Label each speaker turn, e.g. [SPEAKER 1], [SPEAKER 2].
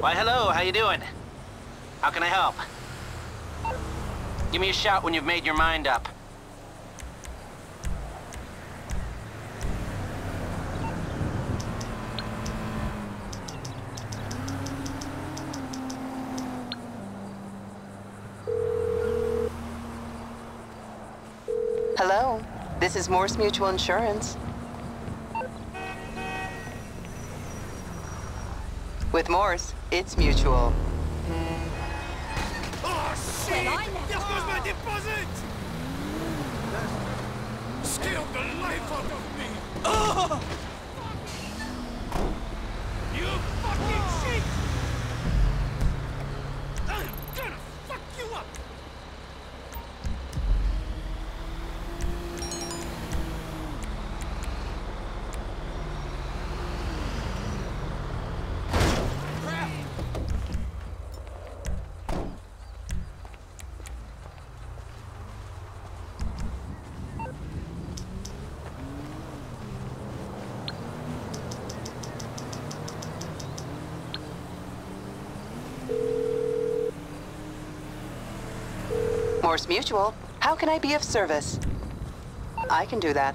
[SPEAKER 1] Why, hello, how you doing? How can I help? Give me a shout when you've made your mind up.
[SPEAKER 2] Hello, this is Mors Mutual Insurance. With Mors, it's mutual.
[SPEAKER 3] Oh, shit! Goes my deposit! The life of me! Oh! You fucking shit! I'm gonna fuck you up! Crap!
[SPEAKER 2] Mutual, how can I be of service? I can do that.